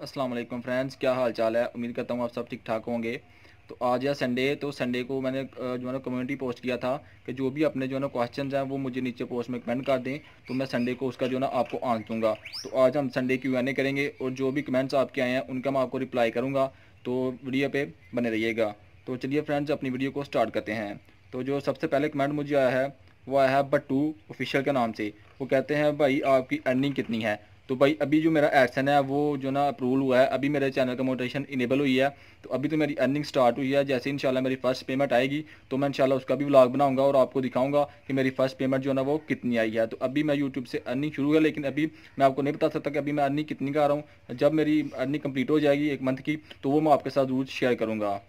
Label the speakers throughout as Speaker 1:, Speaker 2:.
Speaker 1: अस्सलाम वालेकुम फ्रेंड्स क्या हाल चाल है? उम्मीद करता हूँ आप सब ठीक ठाक होंगे। तो आज या संडे तो संडे को मैंने जो है ना कम्युनिटी पोस्ट किया था कि जो भी अपने जो है ना क्वेश्चन हैं, वो मुझे नीचे पोस्ट में कमेंट कर दें तो मैं संडे को उसका जो है ना आपको आंक दूँगा। तो आज हम संडे क्यू एन ए करेंगे और जो भी कमेंट्स आपके आए हैं, उनका मैं आपको रिप्लाई करूँगा। तो वीडियो पर बने रहिएगा। तो चलिए फ्रेंड्स अपनी वीडियो को स्टार्ट करते हैं। तो जो सबसे पहले कमेंट मुझे आया है, वो आया है बट्टू ऑफिशियल के नाम से। वो कहते हैं, भाई, आपकी अर्निंग कितनी है? तो भाई, अभी जो मेरा एडसन है, वो जो ना अप्रूवल हुआ है, अभी मेरे चैनल का मोटिवेशन इनेबल हुई है। तो अभी तो मेरी अर्निंग स्टार्ट हुई है। जैसे इंशाल्लाह मेरी फ़र्स्ट पेमेंट आएगी तो मैं इंशाल्लाह उसका भी व्लॉग बनाऊँगा और आपको दिखाऊँगा कि मेरी फ़र्स्ट पेमेंट जो ना, वो कितनी आई है। तो अभी मैं यूट्यूब से अर्निंग शुरू है लेकिन अभी मैं आपको नहीं बता सकता कि अभी मैं अर्निंग कितनी का आ रहा हूँ। जब मेरी अर्निंग कंप्लीट हो जाएगी एक मंथ की तो वो मैं आपके साथ ज़रूर शेयर करूँगा।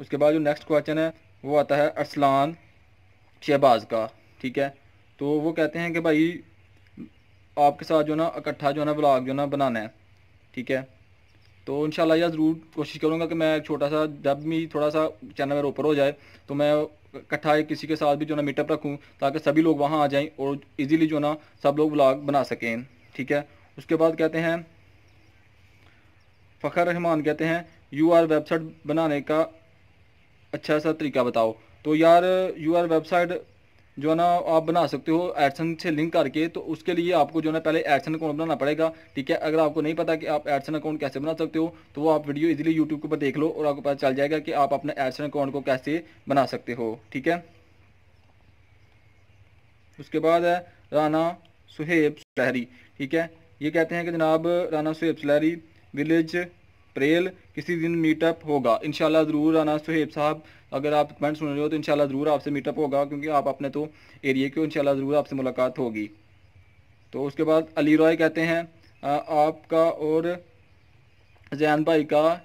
Speaker 1: उसके बाद जो नेक्स्ट क्वेश्चन है, वो आता है अरसलान शहबाज का, ठीक है? तो वो कहते हैं कि भाई आपके साथ जो ना, इकट्ठा जो है ना ब्लॉग जो ना बनाना है, ठीक है? तो इंशाल्लाह यह ज़रूर कोशिश करूँगा कि मैं छोटा सा, जब भी थोड़ा सा चैनल मेरा ऊपर हो जाए तो मैं इकट्ठा किसी के साथ भी जो ना मीटअप रखूँ, ताकि सभी लोग वहाँ आ जाएँ और इजीली जो ना सब लोग ब्लॉग बना सकें, ठीक है? उसके बाद कहते हैं, फ़खर रहमान कहते हैं यू आर वेबसाइट बनाने का अच्छा सा तरीका बताओ। तो यार यू आर वेबसाइट जो है ना, आप बना सकते हो एडसन से लिंक करके तो उसके लिए आपको जो है ना, पहले एडसन अकाउंट बनाना पड़ेगा, ठीक है? अगर आपको नहीं पता कि आप एडसन अकाउंट कैसे बना सकते हो तो वो आप वीडियो इजीली यूट्यूब के ऊपर देख लो और आपको पता चल जाएगा कि आप अपने एडसन अकाउंट को कैसे बना सकते हो, ठीक है? उसके बाद है राना सुहेब सुलहरी, ठीक है? ये कहते हैं कि जनाब राना सुहेब सुलहरी विलेज प्रेल किसी दिन मीटअप होगा। इनशाला ज़रूर आना सुहेब साहब, अगर आप कमेंट सुन रहे हो तो इनशाला ज़रूर आपसे मीटअप होगा, क्योंकि आप अपने तो एरिए के इनशाला ज़रूर आपसे मुलाकात होगी। तो उसके बाद अली रॉय कहते हैं आपका और जैन भाई का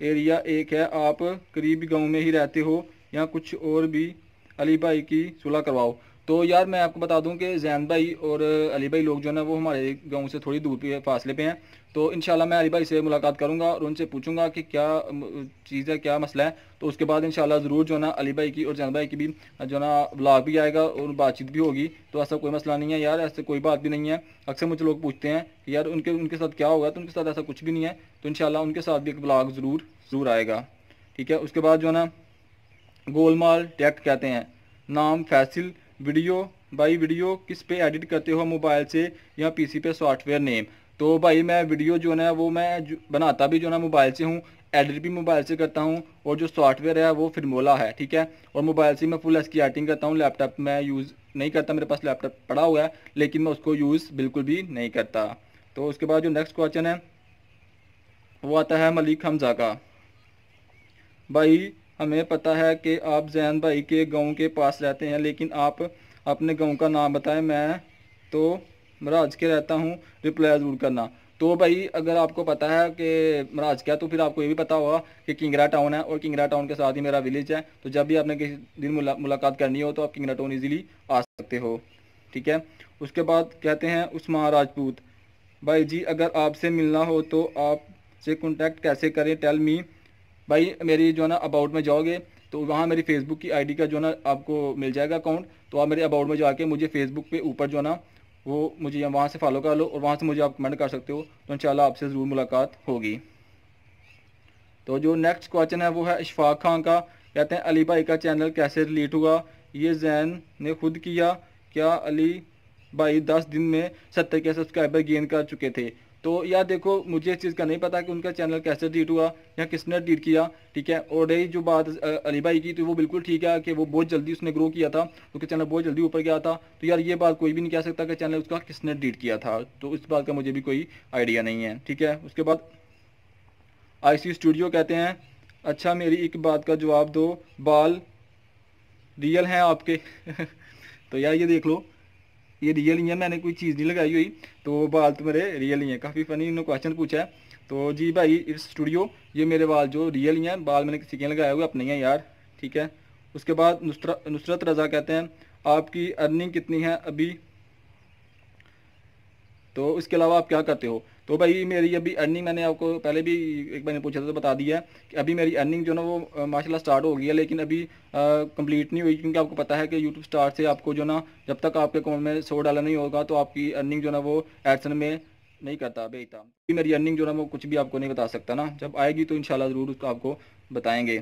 Speaker 1: एरिया एक है, आप करीब गाँव में ही रहते हो या कुछ और भी अली भाई की सुलह करवाओ। तो यार मैं आपको बता दूँ कि जैन भाई और अली भाई लोग जो है ना, वो हमारे गाँव से थोड़ी दूर पे फासले पे हैं। तो इंशाल्लाह मैं अली भाई से मुलाकात करूँगा और उनसे पूछूँगा कि क्या चीज़ है, क्या मसला है। तो उसके बाद इंशाल्लाह ज़रूर जो है ना, अली भाई की और जैन भाई की भी, जो ना ब्लॉग भी आएगा और बातचीत भी होगी। तो ऐसा कोई मसला नहीं है यार, ऐसे कोई बात भी नहीं है। अक्सर मुझे लोग पूछते हैं कि यार उनके उनके साथ क्या होगा तो उनके साथ ऐसा कुछ भी नहीं है। तो इन उनके साथ भी एक ब्लॉग ज़रूर ज़रूर आएगा। ठीक है, उसके बाद जो है ना, गोलमाल टेक्ट कहते हैं, नाम फैसिल वीडियो, भाई वीडियो किस पे एडिट करते हो मोबाइल से? या पीसी पे सॉफ्टवेयर नेम तो भाई मैं वीडियो जो है वो मैं बनाता भी जो ना मोबाइल से हूँ एडिट भी मोबाइल से करता हूँ, और जो सॉफ्टवेयर है वो फिरमोला है, ठीक है? और मोबाइल से मैं फुल एस की एडिटिंग करता हूँ लैपटॉप मैं यूज़ नहीं करता, मेरे पास लैपटॉप पड़ा हुआ है, लेकिन मैं उसको यूज़ बिल्कुल भी नहीं करता। तो उसके बाद जो नेक्स्ट क्वेश्चन है, वो आता है मलिक हमजा का। भाई हमें पता है कि आप जैन भाई के गाँव के पास रहते हैं लेकिन आप अपने गाँव का नाम बताएँ। मैं तो मराज के रहता हूँ रिप्लाई ज़रूर करना। तो भाई अगर आपको पता है कि मराज क्या तो फिर आपको ये भी पता होगा कि किंगरा टाउन है और किंगरा टाउन के साथ ही मेरा विलेज है। तो जब भी आपने किसी दिन मुला, मुलाकात करनी हो तो आप किंगरा टाउन ईजिली आ सकते हो। ठीक है? उसके बाद कहते हैं उस्मान राजपूत भाई जी अगर आपसे मिलना हो तो आपसे कॉन्टैक्ट कैसे करें? टेल मी भाई, मेरी जो है ना अबाउट में जाओगे तो वहाँ मेरी फेसबुक की आईडी का जो ना, आपको मिल जाएगा अकाउंट तो आप मेरे अबाउट में जाके मुझे फेसबुक पे ऊपर जो ना, वो मुझे वहाँ से फॉलो कर लो और वहाँ से मुझे आप कमेंट कर सकते हो। तो इन आपसे ज़रूर मुलाकात होगी। तो जो नेक्स्ट क्वेश्चन है, वो है इशफाक खान का। कहते हैं, अली भाई का चैनल कैसे रिलीट हुआ? ये जैन ने खुद किया। क्या अली भाई दस दिन में सत्तर के सब्सक्राइबर गेन कर चुके थे? तो यार देखो, मुझे इस चीज़ का नहीं पता कि उनका चैनल कैसे डिलीट हुआ या किसने डिलीट किया, ठीक है? और रही जो बात अली भाई की तो वो बिल्कुल ठीक है कि वो बहुत जल्दी उसने ग्रो किया था उसका चैनल बहुत जल्दी ऊपर गया था। तो यार ये बात कोई भी नहीं कह सकता कि चैनल उसका किसने डिलीट किया था तो इस बात का मुझे भी कोई आइडिया नहीं है, ठीक है? उसके बाद आईसी स्टूडियो कहते हैं अच्छा मेरी एक बात का जवाब दो, बाल रियल हैं आपके? तो यार ये देख लो ये रियल ही है मैंने कोई चीज़ नहीं लगाई हुई। तो बाल तो मेरे रियल ही हैं काफ़ी फ़नी इन्होंने क्वेश्चन पूछा है। तो जी भाई, इस स्टूडियो ये मेरे बाल जो रियल ही हैं बाल मैंने किसी के लगाए हुए अपने हैं यार, ठीक है? उसके बाद नुसरत रज़ा कहते हैं, आपकी अर्निंग कितनी है अभी? तो इसके अलावा आप क्या करते हो? तो भाई मेरी अभी अर्निंग मैंने आपको पहले भी एक बार पूछा था तो बता दिया कि अभी मेरी अर्निंग जो ना वो माशाल्लाह स्टार्ट हो गई है, लेकिन अभी कंप्लीट नहीं हुई क्योंकि आपको पता है कि यूट्यूब स्टार्ट से आपको जो ना, जब तक आपके अकाउंट में सौ डॉलर नहीं होगा तो आपकी अर्निंग जो ना वो एडसन में नहीं करता भेजता मेरी अर्निंग जो ना वो कुछ भी आपको नहीं बता सकता ना। जब आएगी तो इंशाल्लाह ज़रूर उसको आपको बताएँगे।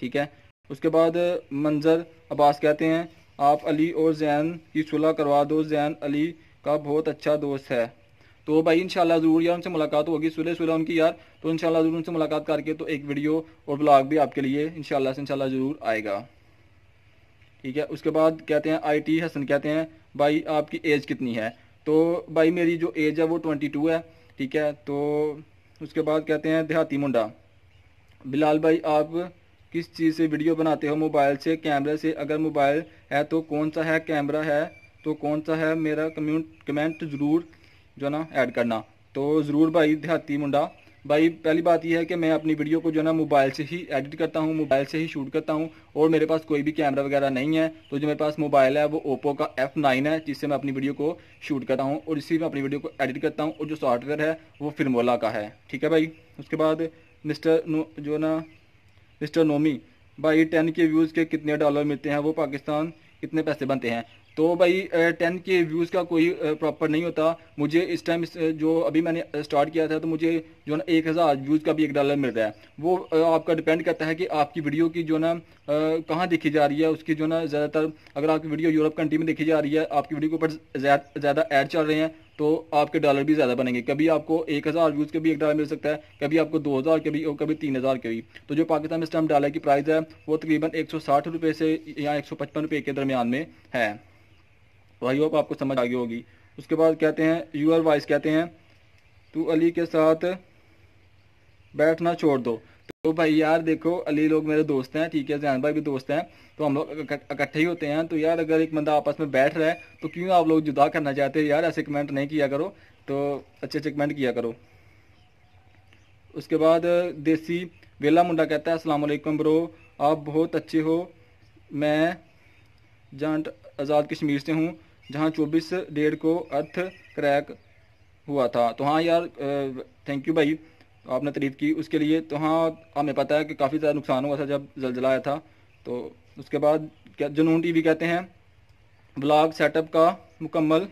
Speaker 1: ठीक है? उसके बाद मंजर अब्बास कहते हैं, आप अली और जैन की सुलह करवा दो। जैन अली का बहुत अच्छा दोस्त है। तो भाई, इंशाल्लाह ज़रूर यार उनसे मुलाकात होगी। सुलह सुलह उनकी यार। तो इंशाल्लाह ज़रूर उनसे मुलाकात करके तो एक वीडियो और ब्लॉग भी आपके लिए इंशाल्लाह से इंशाल्लाह ज़रूर आएगा। ठीक है? उसके बाद कहते हैं आईटी हसन कहते हैं, भाई, आपकी एज कितनी है? तो भाई, मेरी जो एज है वो ट्वेंटी टू है। ठीक है? तो उसके बाद कहते हैं, देहाती मुंडा, बिलाल भाई, आप किस चीज़ से वीडियो बनाते हो? मोबाइल से, कैमरे से? अगर मोबाइल है तो कौन सा है? कैमरा है? तो कौन सा है मेरा कम्यूट कमेंट ज़रूर जो ना ऐड करना। तो ज़रूर भाई देहाती मुंडा। भाई, पहली बात यह है कि मैं अपनी वीडियो को जो ना मोबाइल से ही एडिट करता हूँ मोबाइल से ही शूट करता हूँ और मेरे पास कोई भी कैमरा वगैरह नहीं है। तो जो मेरे पास मोबाइल है, वो ओप्पो का एफ़ नाइन है, जिससे मैं अपनी वीडियो को शूट करता हूँ और इसी में अपनी वीडियो को एडिट करता हूँ और जो सॉफ्टवेयर है, वो फिरमोला का है। ठीक है भाई? उसके बाद मिस्टर जो ना मिस्टर नोमी भाई टेन के व्यूज़ के कितने डॉलर मिलते हैं? वो पाकिस्तान कितने पैसे बनते हैं। तो भाई टेन के व्यूज़ का कोई प्रॉपर नहीं होता। मुझे इस टाइम जो अभी मैंने स्टार्ट किया था तो मुझे जो ना, एक हज़ार व्यूज़ का भी एक डॉलर मिल रहा है। वो आपका डिपेंड करता है कि आपकी वीडियो की जो ना कहाँ देखी जा रही है। उसकी जो ना, ज़्यादातर अगर आपकी वीडियो यूरोप कंट्री में देखी जा रही है, आपकी वीडियो के ऊपर ज़्यादा ऐड चल रहे हैं तो आपके डॉलर भी ज़्यादा बनेंगे। कभी आपको एक हज़ार व्यूज़ के भी एक डॉलर मिल सकता है, कभी आपको दो हज़ार के भी और कभी तीन हज़ार के भी। तो जो पाकिस्तान में इस टाइम डॉलर की प्राइस है, वो तकरीबन एक सौ साठ रुपये से या एक सौ पचपन रुपये के दरमियान में है। तो आई होप आपको समझ आ गई होगी। उसके बाद कहते हैं यूर वाइस कहते हैं, तू अली के साथ बैठना छोड़ दो। तो भाई, यार देखो, अली लोग मेरे दोस्त हैं, ठीक है, जैन भाई भी दोस्त हैं तो हम लोग इकट्ठे ही होते हैं। तो यार, अगर एक बंदा आपस में बैठ रहा है तो क्यों आप लोग जुदा करना चाहते हैं? यार, ऐसे कमेंट नहीं किया करो तो अच्छे अच्छे कमेंट किया करो। उसके बाद, देसी वेला मुंडा कहता है असलम ब्रो, आप बहुत अच्छे हो। मैं जांट आज़ाद कश्मीर से हूँ जहाँ चौबीस डेढ़ को अर्थ क्रैक हुआ था। तो हाँ यार थैंक यू भाई, आपने तारीफ़ की। उसके लिए तो हाँ हमें पता है कि काफ़ी ज़्यादा नुकसान हुआ था जब जलजला आया था। तो उसके बाद जुनून टीवी कहते हैं ब्लॉग सेटअप का मुकम्मल।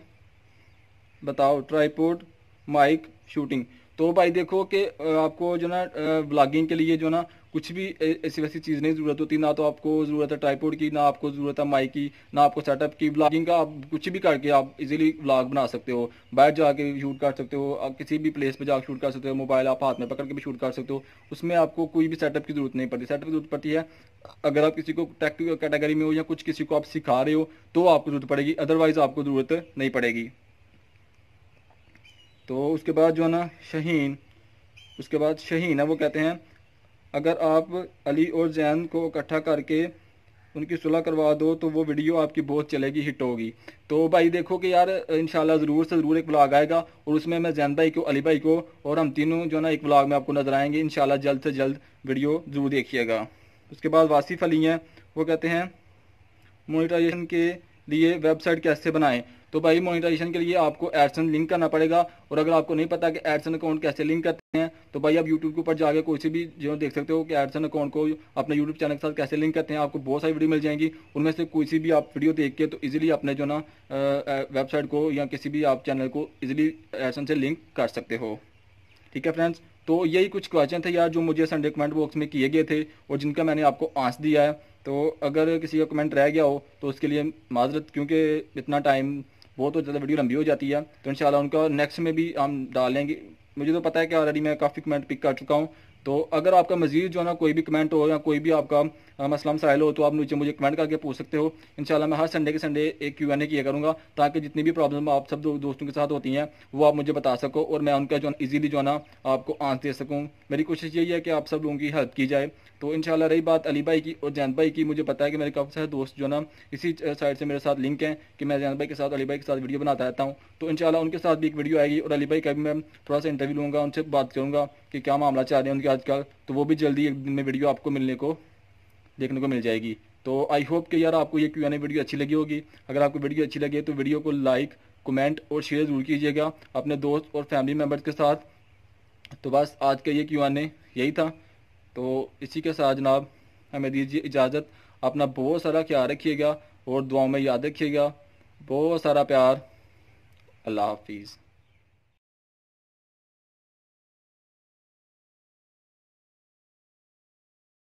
Speaker 1: बताओ, ट्राईपोर्ट माइक शूटिंग। तो भाई देखो कि आपको जो ना ब्लॉगिंग के लिए जो ना कुछ भी ऐसी वैसी चीज़ नहीं ज़रूरत होती। ना तो आपको ज़रूरत है ट्राईपोर्ड की, ना आपको ज़रूरत है माइक की, ना आपको सेटअप की। ब्लॉगिंग का आप कुछ भी करके आप इजीली ब्लॉग बना सकते हो। बाहर जाके शूट कर सकते हो आप किसी भी प्लेस पे जाकर शूट कर सकते हो मोबाइल आप हाथ में पकड़ के भी शूट कर सकते हो। उसमें आपको कोई भी सेटअप की ज़रूरत नहीं पड़ती। सेटअप की ज़रूरत पड़ती है, अगर आप किसी को टेक कैटेगरी में हो या कुछ किसी को आप सिखा रहे हो तो आपको ज़रूरत पड़ेगी। अदरवाइज़ आपको ज़रूरत नहीं पड़ेगी। तो उसके बाद जो है ना, शहीन, उसके बाद शहीन है वो कहते हैं, अगर आप अली और जैन को इकट्ठा करके उनकी सुलह करवा दो तो वो वीडियो आपकी बहुत चलेगी, हिट होगी। तो भाई देखो कि यार, इंशाल्लाह ज़रूर से ज़रूर एक ब्लॉग आएगा, और उसमें मैं जैन भाई को, अली भाई को, और हम तीनों जो ना, एक ब्लॉग में आपको नज़र आएँगे। इंशाल्लाह जल्द से जल्द वीडियो ज़रूर देखिएगा। उसके बाद वासिफ अली हैं, वो कहते हैं मोनिटाइजेशन के लिए वेबसाइट कैसे बनाएँ? तो भाई मोनिटाइजेशन के लिए आपको एडसन लिंक करना पड़ेगा। और अगर आपको नहीं पता कि एडसन अकाउंट कैसे लिंक करते हैं तो भाई आप यूट्यूब के ऊपर जाके कोई सी भी जो देख सकते हो कि एडसन अकाउंट को अपने यूट्यूब चैनल के साथ कैसे लिंक करते हैं, आपको बहुत सारी वीडियो मिल जाएँगी। उनमें से कोई सी भी आप वीडियो देख के तो ईजिली अपने जो ना वेबसाइट को या किसी भी आप चैनल को ईजिली एडसन से लिंक कर सकते हो। ठीक है फ्रेंड्स तो यही कुछ क्वेश्चन थे यार जो मुझे संडे कमेंट बॉक्स में किए गए थे और जिनका मैंने आपको आंस दिया है। तो अगर किसी का कमेंट रह गया हो तो उसके लिए माजरत, क्योंकि इतना टाइम बहुत तो ज़्यादा वीडियो लंबी हो जाती है। तो इन उनका नेक्स्ट में भी हम डालेंगे। मुझे तो पता है कि ऑलरेडी मैं काफ़ी कमेंट पिक कर चुका हूँ। तो अगर आपका मजीद जो है ना कोई भी कमेंट हो या कोई भी आपका मसला मसाइल हो तो आप नीचे मुझे कमेंट करके पूछ सकते हो। इंशाल्लाह मैं हर संडे के संडे एक क्यू एन ए किया करूँगा, ताकि जितनी भी प्रॉब्लम आप सब दोस्तों के साथ होती हैं, वो आप मुझे बता सको और मैं उनका जो है इजीली जो है ना आपको आंस दे सकूँ। मेरी कोशिश यही है कि आप सब लोगों की हेल्प की जाए। तो इंशाल्लाह रही बात अली भाई की और जैन भाई की। मुझे पता है कि मेरे काफ़ी सारे दोस्त जो ना इसी साइड से मेरे साथ लिंक हैं कि मैं जैन भाई के साथ, अली भाई के साथ वीडियो बनाता रहता हूँ। तो इंशाल्लाह उनके साथ भी एक वीडियो आएगी और अली भाई का भी मैं थोड़ा सा इंटरव्यू लूँगा, उनसे बात करूँगा कि क्या मामला चाह रहे हैं, उनके आजकल तो वो भी जल्दी एक दिन में वीडियो आपको मिलने को, देखने को मिल जाएगी। तो आई होप कि यार आपको ये क्यू एन वीडियो अच्छी लगी होगी। अगर आपको वीडियो अच्छी लगी तो वीडियो को लाइक कमेंट और शेयर ज़रूर कीजिएगा अपने दोस्त और फैमिली मेंबर्स के साथ। तो बस आज का ये क्यू एन यही था। तो इसी के साथ जनाब, हमें दीजिए इजाज़त। अपना बहुत सारा ख्याल रखिएगा और दुआओं में याद रखिएगा। बहुत सारा प्यार। अल्लाह हाफिज़।